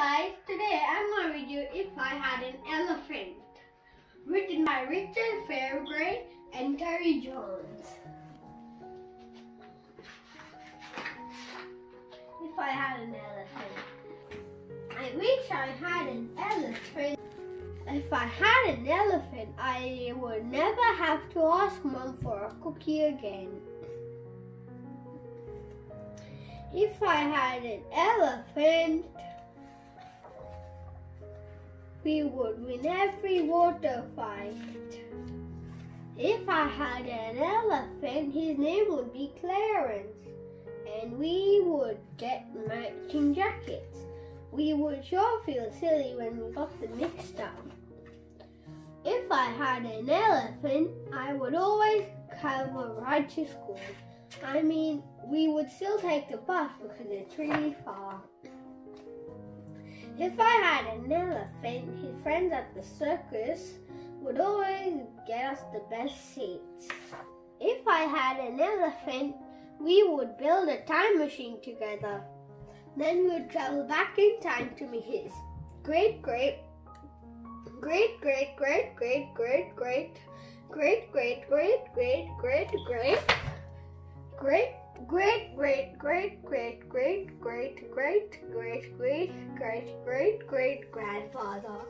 guys, today I'm going to read you If I Had an Elephant, written by Richard Fairgray and Terry Jones. If I had an elephant, I wish I had an elephant. If I had an elephant, I would never have to ask mom for a cookie again. If I had an elephant, we would win every water fight. If I had an elephant, his name would be Clarence, and we would get matching jackets. We would sure feel silly when we got them mixed up. If I had an elephant, I would always have a ride to school. I mean, we would still take the bus because it's really far. If I had an elephant, his friends at the circus would always get us the best seats. If I had an elephant, we would build a time machine together. Then we would travel back in time to meet his great great great great great great great great great great great great great great great great great great great great great great great great great great great grandfather.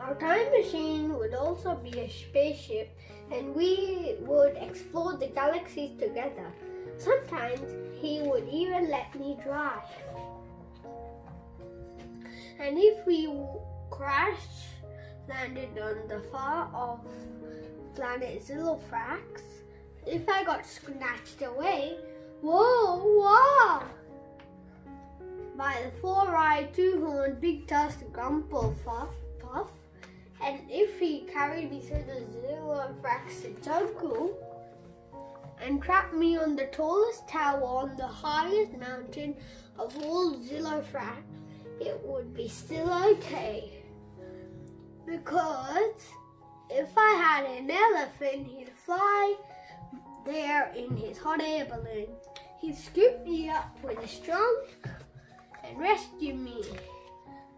Our time machine would also be a spaceship and we would explore the galaxies together. Sometimes he would even let me drive. And if we crashed, landed on the far off planet Zillophrax, if I got snatched away, whoa, whoa! By the four-eyed, two-horned, big-tusked Grumplepuff, puff, and if he carried me through the Zillophrax jungle and trapped me on the tallest tower on the highest mountain of all Zillophrax, it would be still okay. Because if I had an elephant, he'd fly there in his hot air balloon. He'd scoop me up with his trunk and rescue me.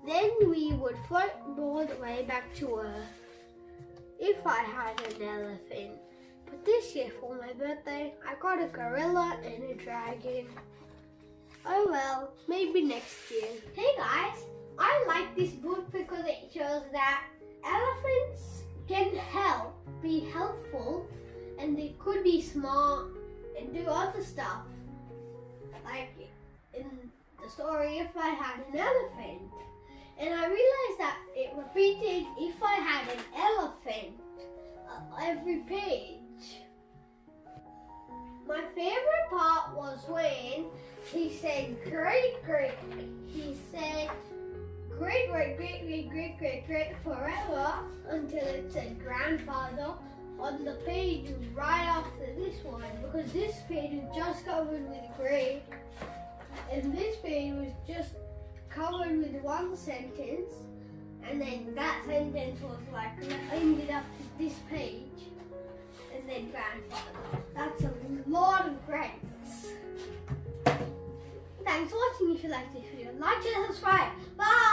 Then we would float all the way back to Earth. If I had an elephant. But this year for my birthday, I got a gorilla and a dragon. Oh well, maybe next year. Hey guys, I like this book because it shows that elephants can help, be helpful, and they could be smart and do other stuff. Like in the story, if I had an elephant. And I realized that it repeated if I had an elephant uh, every page. My favorite part was when he said great, great. He said great, great, great, great, great, great, great forever until it said grandfather on the page right after this one because this page was just covered with gray and this page was just covered with one sentence and then that sentence was like ended up to this page and then grandfather. That's a lot of grades. Thanks for watching. If you liked this video, like and subscribe. Bye!